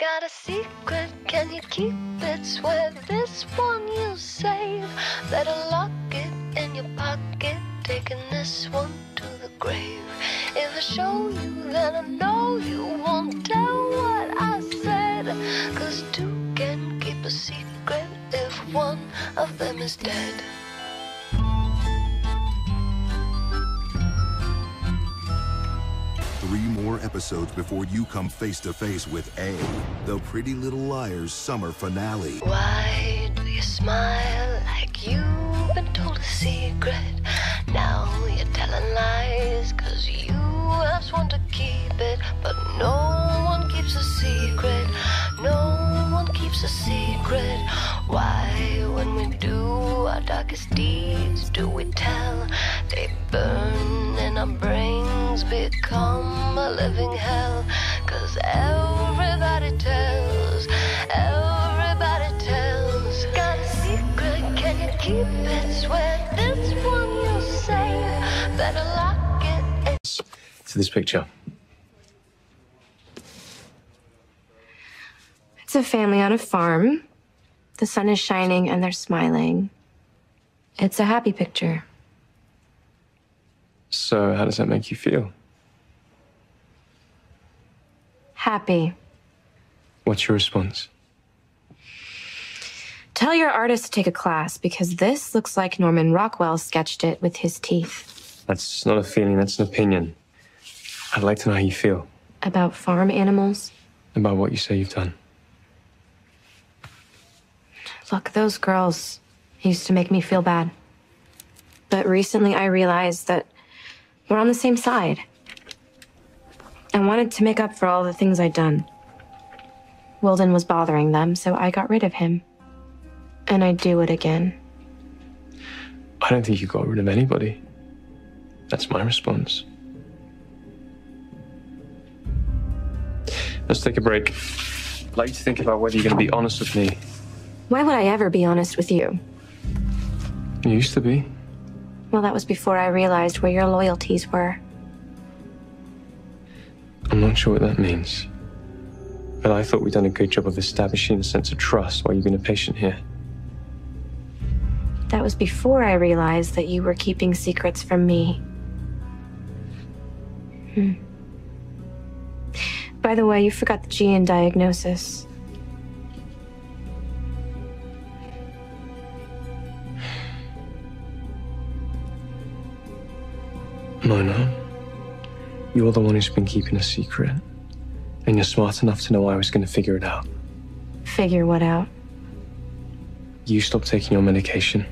Got a secret, can you keep it? Swear this one you'll save. Better lock it in your pocket, taking this one to the grave. If I show you, then I know you won't tell what I said. Cause two can keep a secret if one of them is dead. Three more episodes before you come face to face with A, the Pretty Little Liars summer finale. Why do you smile like you've been told a secret? Now you're telling lies, cause you have sworn to keep it. But no one keeps a secret, no one keeps a secret. Why, when we do our darkest deeds, do we tell? They burn in our brains, become a living hell. Cause everybody tells, everybody tells. Got a secret, can you keep it? Swear this one you'll save. Better lock it in. this picture. It's a family on a farm. The sun is shining and they're smiling. It's a happy picture. So, how does that make you feel? Happy. What's your response? Tell your artist to take a class because this looks like Norman Rockwell sketched it with his teeth. That's not a feeling, that's an opinion. I'd like to know how you feel About farm animals. about what you say you've done. Look, those girls used to make me feel bad. But recently I realized that we're on the same side. I wanted to make up for all the things I'd done. Wilden was bothering them, so I got rid of him. And I'd do it again. I don't think you got rid of anybody. That's my response. Let's take a break. I'd like you to think about whether you're going to be honest with me. Why would I ever be honest with you? You used to be. Well, that was before I realized where your loyalties were. I'm not sure what that means. But I thought we'd done a good job of establishing a sense of trust while you've been a patient here. That was before I realized that you were keeping secrets from me. Hmm. By the way, you forgot the gene diagnosis. No, no. You're the one who's been keeping a secret. And you're smart enough to know I was going to figure it out. Figure what out? You stopped taking your medication.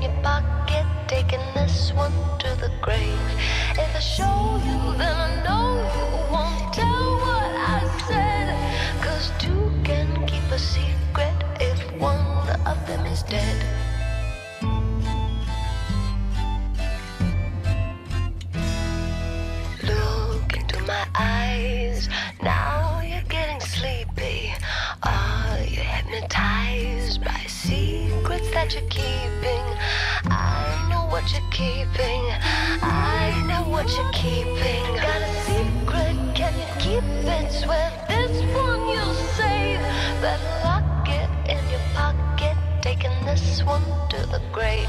your pocket, taking this one to the grave. If I show that you're keeping? I know what you're keeping. I know what you're keeping. Got a secret, can you keep it? Swear this one you'll save. Better lock it in your pocket, taking this one to the grave.